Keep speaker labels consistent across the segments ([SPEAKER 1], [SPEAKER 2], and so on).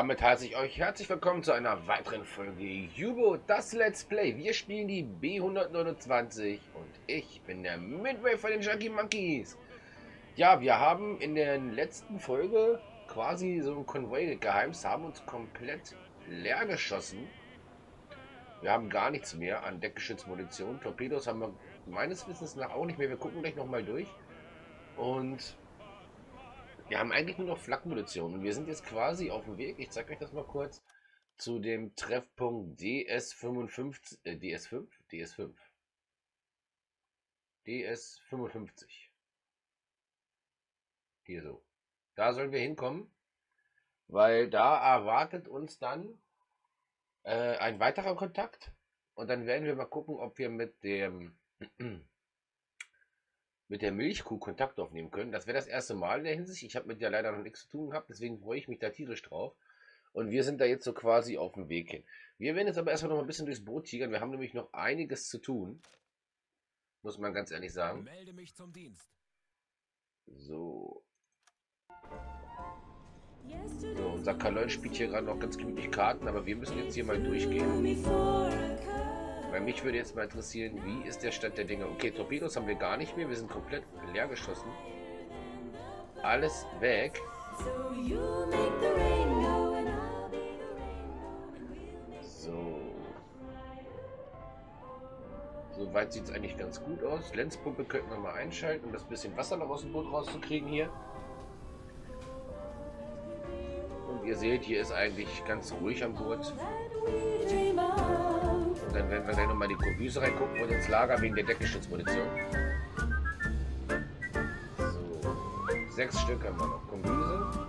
[SPEAKER 1] Damit heiße ich euch herzlich willkommen zu einer weiteren Folge Jubo, das Let's Play. Wir spielen die B129 und ich bin der Midway von den Junkie Monkeys. Ja, wir haben in der letzten Folge quasi so ein Konvoi geheimst, haben uns komplett leer geschossen. Wir haben gar nichts mehr an Deckgeschützmunition. Torpedos haben wir meines Wissens nach auch nicht mehr. Wir gucken gleich nochmal durch. Und wir haben eigentlich nur noch Flakmunition und wir sind jetzt quasi auf dem Weg, ich zeige euch das mal kurz, zu dem Treffpunkt DS55, äh, DS5, DS5. DS55. Hier so. Da sollen wir hinkommen, weil da erwartet uns dann äh, ein weiterer Kontakt und dann werden wir mal gucken, ob wir mit dem mit der Milchkuh Kontakt aufnehmen können. Das wäre das erste Mal in der Hinsicht. Ich habe mit der leider noch nichts zu tun gehabt, deswegen freue ich mich da tierisch drauf. Und wir sind da jetzt so quasi auf dem Weg hin. Wir werden jetzt aber erstmal noch ein bisschen durchs Boot tigern. Wir haben nämlich noch einiges zu tun. Muss man ganz ehrlich sagen. Melde mich zum Dienst. So. So, unser Kalon spielt hier gerade noch ganz gemütlich Karten, aber wir müssen jetzt hier mal durchgehen. Weil mich würde jetzt mal interessieren, wie ist der Stand der Dinge? Okay, Torpedos haben wir gar nicht mehr. Wir sind komplett leer geschossen. Alles weg. So. Soweit sieht es eigentlich ganz gut aus. Lenzpumpe könnten wir mal einschalten, um das bisschen Wasser noch aus dem Boot rauszukriegen hier. Und ihr seht, hier ist eigentlich ganz ruhig an Bord. Und dann werden wir gleich nochmal in die Kombüse reingucken und ins Lager wegen der Deckenschutzmunition. So, sechs Stück haben wir noch. Kombüse.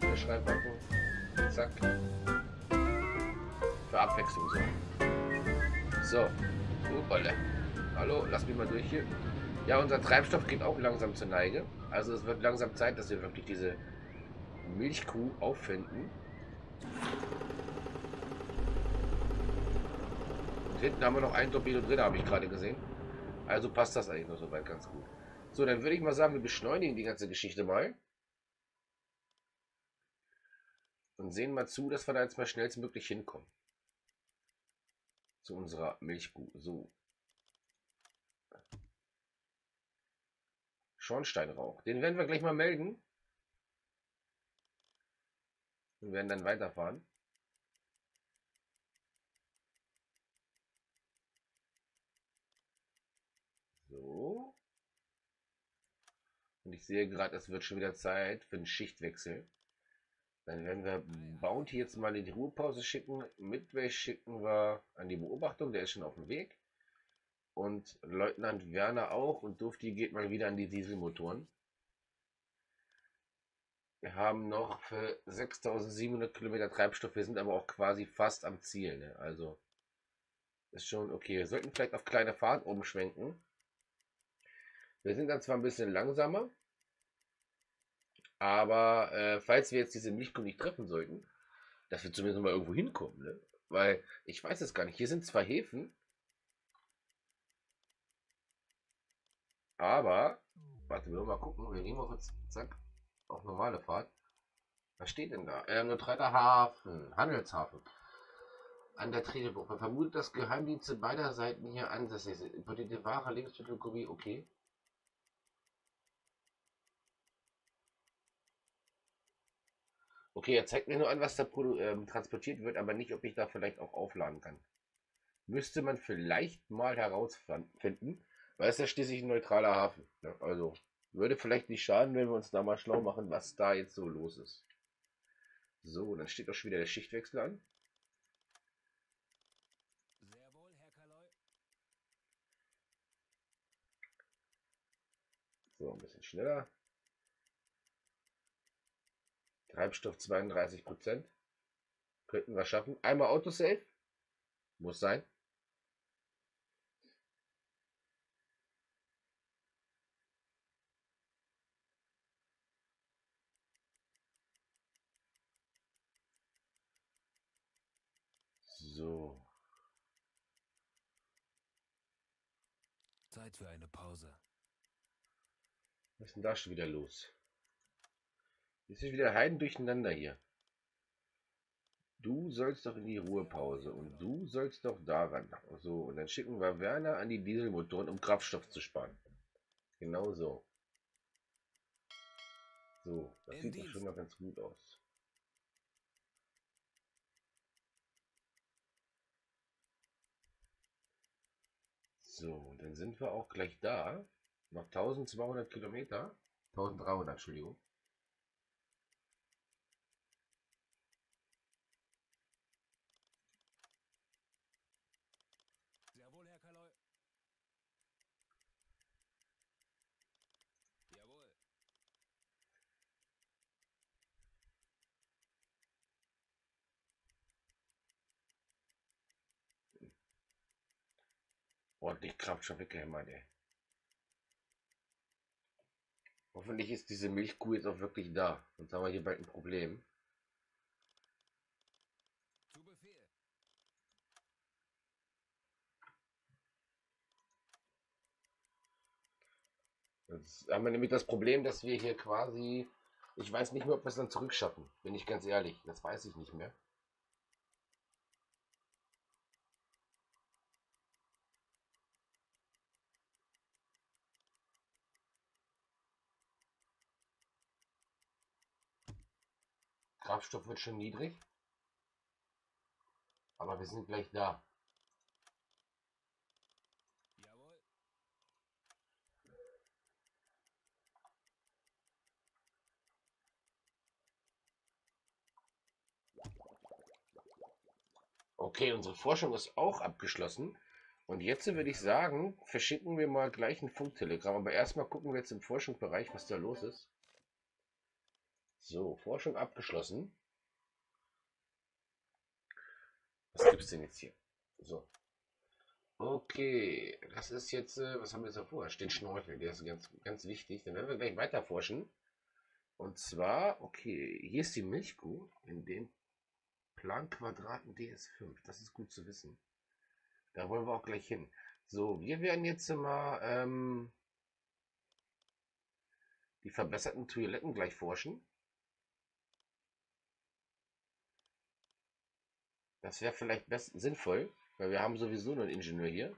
[SPEAKER 1] Fisch reinpacken. Zack. Für Abwechslung so. So. Upale. Hallo, lass mich mal durch hier. Ja, unser Treibstoff geht auch langsam zur Neige. Also es wird langsam Zeit, dass wir wirklich diese Milchkuh auffinden. Hinten haben wir noch einen Torpedo drin, habe ich gerade gesehen. Also passt das eigentlich noch soweit ganz gut. So, dann würde ich mal sagen, wir beschleunigen die ganze Geschichte mal. Und sehen mal zu, dass wir da jetzt mal schnellstmöglich hinkommen. Zu unserer Milchkuh. So. Schornsteinrauch. Den werden wir gleich mal melden. Und werden dann weiterfahren. So. Und ich sehe gerade, es wird schon wieder Zeit für einen Schichtwechsel. Dann werden wir Bounty jetzt mal in die Ruhepause schicken. Midway schicken wir an die Beobachtung, der ist schon auf dem Weg. Und Leutnant Werner auch. Und Dufti geht mal wieder an die Dieselmotoren. Wir haben noch für 6700 Kilometer Treibstoff. Wir sind aber auch quasi fast am Ziel. Ne? Also ist schon okay. Wir sollten vielleicht auf kleine Fahrt umschwenken. Wir sind dann zwar ein bisschen langsamer, aber äh, falls wir jetzt diese Milchkuh nicht treffen sollten, dass wir zumindest mal irgendwo hinkommen, ne? Weil ich weiß es gar nicht. Hier sind zwar Häfen, aber warte, wir mal gucken. Wir gehen mal kurz zack auf normale Fahrt. Was steht denn da? Ähm, neutraler Hafen, Handelshafen. An der Tredebuch. Man vermutet, dass Geheimdienste beider Seiten hier ansässig sind. Importierte Ware, Lebensmittel, Gummi, okay. Okay, er zeigt mir nur an, was da ähm, transportiert wird, aber nicht, ob ich da vielleicht auch aufladen kann. Müsste man vielleicht mal herausfinden, weil es ja schließlich ein neutraler Hafen. Ne? Also würde vielleicht nicht schaden, wenn wir uns da mal schlau machen, was da jetzt so los ist. So, dann steht auch schon wieder der Schichtwechsel an. So, ein bisschen schneller. Treibstoff 32 Prozent. Könnten wir schaffen. Einmal Autosave. Muss sein. So.
[SPEAKER 2] Zeit für eine Pause.
[SPEAKER 1] Was ist denn da schon wieder los? Jetzt ist wieder Heiden durcheinander hier. Du sollst doch in die Ruhepause und du sollst doch daran. So, und dann schicken wir Werner an die Dieselmotoren, um Kraftstoff zu sparen. Genau so. So, das sieht doch schon mal ganz gut aus. So, dann sind wir auch gleich da. Noch 1200 Kilometer. 1300, Entschuldigung.
[SPEAKER 2] Jawohl, Herr Kaloy. Jawohl.
[SPEAKER 1] Ordentlich Kraftstoff weggehämmert, ey. Hoffentlich ist diese Milchkuh jetzt auch wirklich da. Sonst haben wir hier bald ein Problem. Jetzt haben wir nämlich das Problem, dass wir hier quasi... Ich weiß nicht mehr, ob wir es dann zurückschaffen. Bin ich ganz ehrlich. Das weiß ich nicht mehr. Kraftstoff wird schon niedrig. Aber wir sind gleich da.
[SPEAKER 2] Jawohl.
[SPEAKER 1] Okay, unsere Forschung ist auch abgeschlossen. Und jetzt würde ich sagen, verschicken wir mal gleich ein Funktelegramm. Aber erstmal gucken wir jetzt im Forschungsbereich, was da los ist. So, Forschung abgeschlossen. Was gibt es denn jetzt hier? So. Okay, das ist jetzt, äh, was haben wir jetzt davor? Den Schnorchel, der ist ganz, ganz wichtig. Dann werden wir gleich weiter forschen. Und zwar, okay, hier ist die Milchkuh in dem Planquadraten DS5. Das ist gut zu wissen. Da wollen wir auch gleich hin. So, wir werden jetzt mal ähm, die verbesserten Toiletten gleich forschen. Das wäre vielleicht best sinnvoll, weil wir haben sowieso nur einen Ingenieur hier.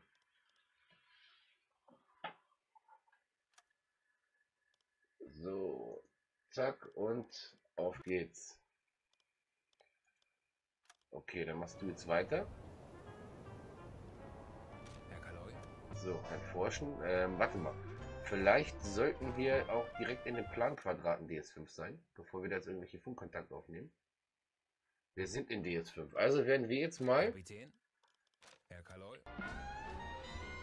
[SPEAKER 1] So, zack und auf geht's. Okay, dann machst du jetzt weiter. So, erforschen. Ähm, warte mal. Vielleicht sollten wir auch direkt in den Planquadraten DS5 sein, bevor wir da jetzt irgendwelche Funkkontakte aufnehmen. Wir sind in DS5. Also werden wir jetzt mal,
[SPEAKER 2] Kapitän. Herr Kaloy.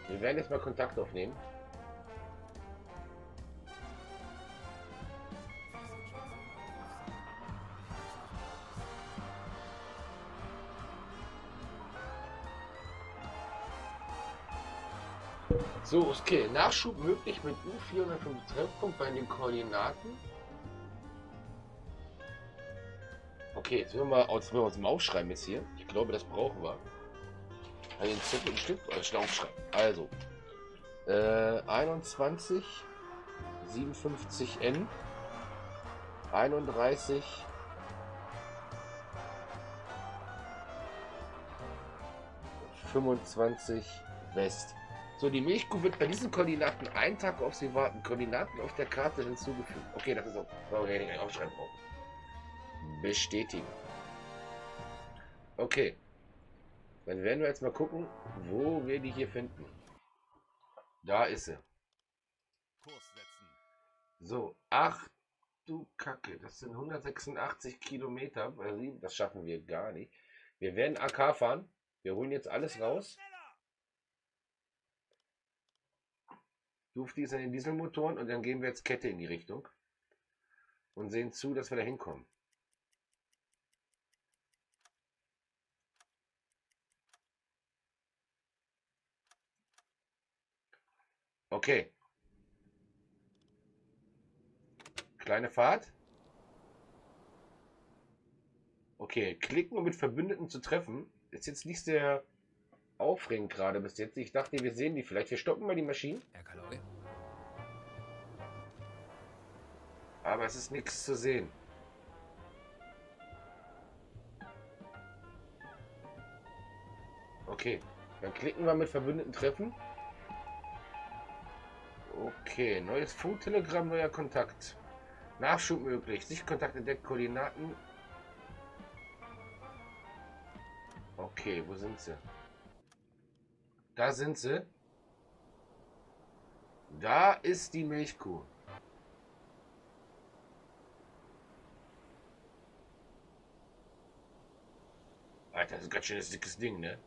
[SPEAKER 1] wir werden jetzt mal Kontakt aufnehmen. So, okay. Nachschub möglich mit U405 Treffpunkt bei den Koordinaten. Okay, jetzt werden wir, jetzt werden wir uns mal aufschreiben jetzt hier. Ich glaube, das brauchen wir. Also den Zettel ein Stück äh, aufschreiben. Also, äh, 21, 57 N, 31, ...25 West. So, die Milchkuh wird bei diesen Koordinaten einen Tag auf sie warten. Koordinaten auf der Karte hinzugefügt. Okay, das ist auch... Okay, aufschreiben brauchen. Bestätigen. Okay. Dann werden wir jetzt mal gucken, wo wir die hier finden. Da ist sie. So, ach du Kacke, das sind 186 Kilometer. Das schaffen wir gar nicht. Wir werden AK fahren. Wir holen jetzt alles raus. Dufti ist an den Dieselmotoren und dann gehen wir jetzt Kette in die Richtung. Und sehen zu, dass wir da hinkommen. Okay. Kleine Fahrt. Okay, klicken, um mit Verbündeten zu treffen, ist jetzt nicht sehr aufregend gerade bis jetzt. Ich dachte, wir sehen die vielleicht. Wir stoppen mal die Maschinen. Aber es ist nichts zu sehen. Okay, dann klicken wir mit Verbündeten treffen. Okay, neues Funktelegramm, neuer Kontakt. Nachschub möglich. Sichtkontakt entdeckt Koordinaten. Okay, wo sind sie? Da sind sie. Da ist die Milchkuh. Alter, das ist ein ganz schönes dickes Ding, ne?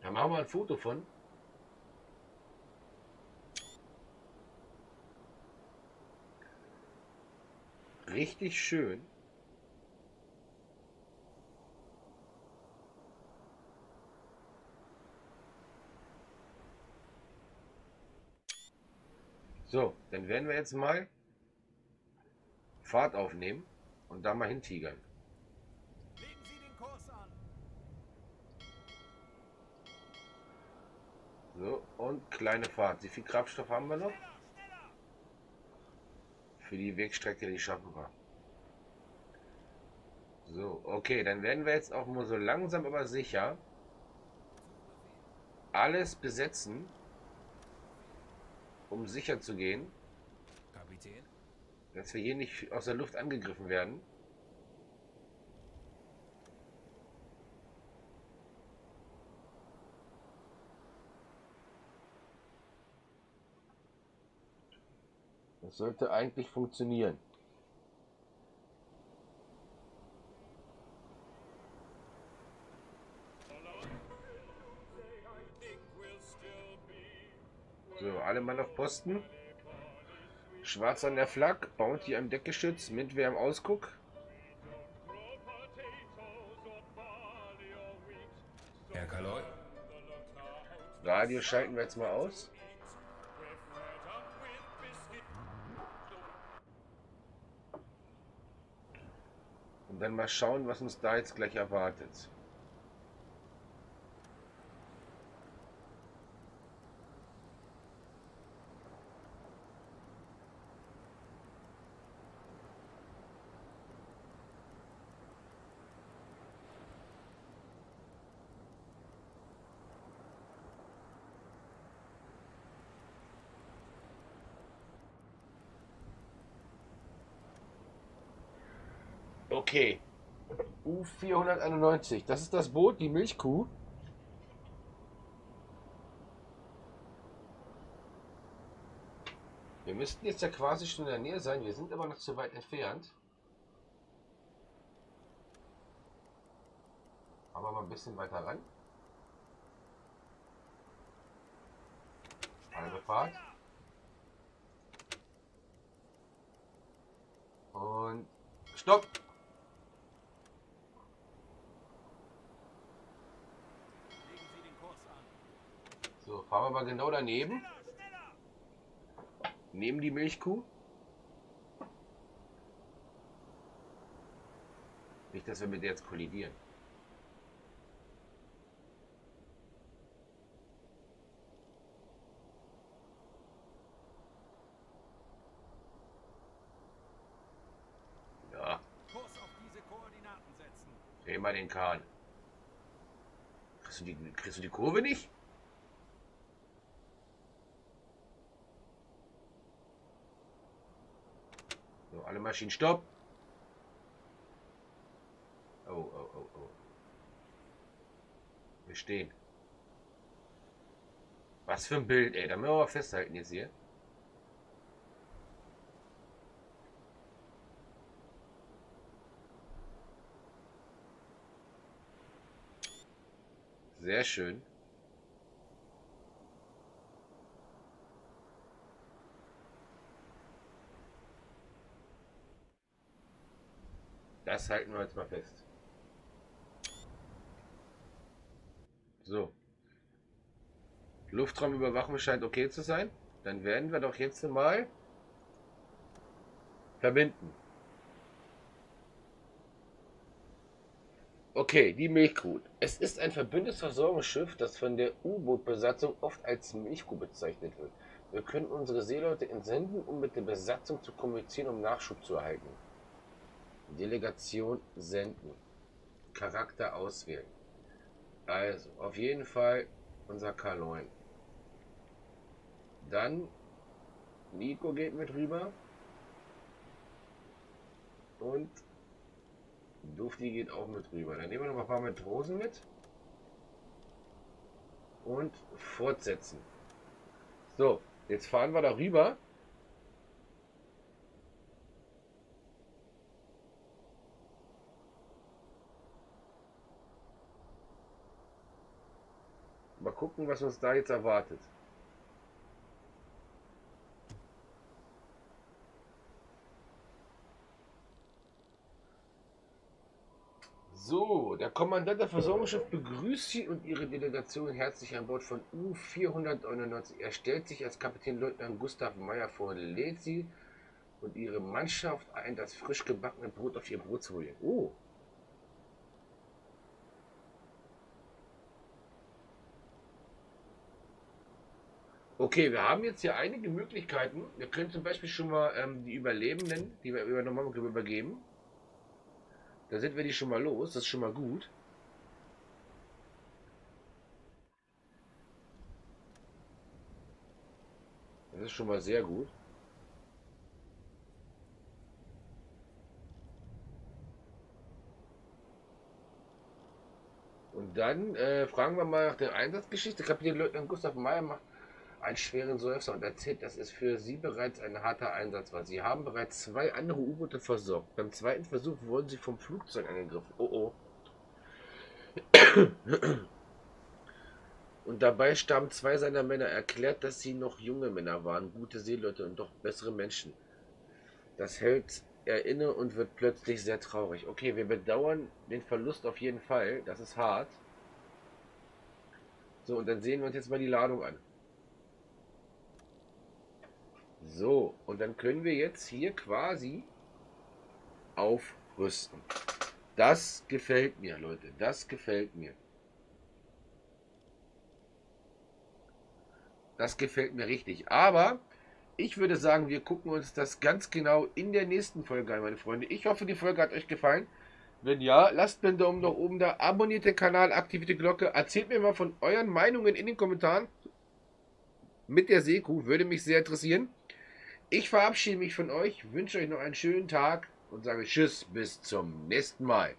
[SPEAKER 1] Da machen wir ein Foto von. Richtig schön. So, dann werden wir jetzt mal Fahrt aufnehmen und da mal hintigern. So, und kleine Fahrt. Wie viel Kraftstoff haben wir noch? Für die Wegstrecke, die schaffen wir. So, okay, dann werden wir jetzt auch nur so langsam aber sicher alles besetzen, um sicher zu gehen,
[SPEAKER 2] Kapitän.
[SPEAKER 1] dass wir hier nicht aus der Luft angegriffen werden. Das sollte eigentlich funktionieren. So, alle Mann auf Posten. Schwarz an der Flak, Bounty am Deckgeschütz, Midwehr am Ausguck.
[SPEAKER 2] Herr Kaloy.
[SPEAKER 1] Radio schalten wir jetzt mal aus. Dann mal schauen, was uns da jetzt gleich erwartet. Okay. U491. Das ist das Boot, die Milchkuh. Wir müssten jetzt ja quasi schon in der Nähe sein. Wir sind aber noch zu weit entfernt. Aber mal ein bisschen weiter ran. Halbe Fahrt. Und Stopp!
[SPEAKER 2] Legen Sie den Kurs an.
[SPEAKER 1] So, fahren wir mal genau daneben. Neben die Milchkuh. Nicht, dass wir mit der jetzt kollidieren. Ja, dreh mal den Kahn. Kriegst du die, kriegst du die Kurve nicht? Alle Maschinen stopp. Oh, oh, oh, oh. Wir stehen. Was für ein Bild, ey. Da müssen wir aber festhalten jetzt hier. Sehr schön. Das halten wir jetzt mal fest. So. Luftraumüberwachung scheint okay zu sein. Dann werden wir doch jetzt mal verbinden. Okay, die Milchkuh. Es ist ein verbündetes Versorgungsschiff, das von der U-Boot-Besatzung oft als Milchkuh bezeichnet wird. Wir können unsere Seeleute entsenden, um mit der Besatzung zu kommunizieren, um Nachschub zu erhalten. Delegation senden. Charakter auswählen. Also, auf jeden Fall unser K9. Dann Nico geht mit rüber. Und Dufti geht auch mit rüber. Dann nehmen wir noch ein paar Matrosen mit. Und fortsetzen. So, jetzt fahren wir darüber. Mal gucken, was uns da jetzt erwartet. So, der Kommandant der Versorgungsschiff begrüßt Sie und Ihre Delegation herzlich an Bord von U-499. Er stellt sich als Kapitän Leutnant Gustav Meyer vor, lädt Sie und Ihre Mannschaft ein, das frisch gebackene Brot auf Ihr Brot zu holen. Oh, Okay, wir haben jetzt hier einige Möglichkeiten. Wir können zum Beispiel schon mal ähm, die Überlebenden, die wir übernommen haben, übergeben. Da sind wir die schon mal los. Das ist schon mal gut. Das ist schon mal sehr gut. Und dann äh, fragen wir mal nach der Einsatzgeschichte. Kapitän Leutnant Gustav Meyer macht einen schweren Seufzer und erzählt, dass es für sie bereits ein harter Einsatz war. Sie haben bereits zwei andere U-Boote versorgt. Beim zweiten Versuch wurden sie vom Flugzeug angegriffen. Oh oh. Und dabei starben zwei seiner Männer. Er erklärt, dass sie noch junge Männer waren, gute Seeleute und doch bessere Menschen. Das hält er inne und wird plötzlich sehr traurig. Okay, wir bedauern den Verlust auf jeden Fall. Das ist hart. So, und dann sehen wir uns jetzt mal die Ladung an. So, und dann können wir jetzt hier quasi aufrüsten. Das gefällt mir, Leute. Das gefällt mir. Das gefällt mir richtig. Aber ich würde sagen, wir gucken uns das ganz genau in der nächsten Folge an, meine Freunde. Ich hoffe, die Folge hat euch gefallen. Wenn ja, lasst mir einen Daumen nach oben da, abonniert den Kanal, aktiviert die Glocke, erzählt mir mal von euren Meinungen in den Kommentaren mit der Seekuh, würde mich sehr interessieren. Ich verabschiede mich von euch, wünsche euch noch einen schönen Tag und sage Tschüss, bis zum nächsten Mal.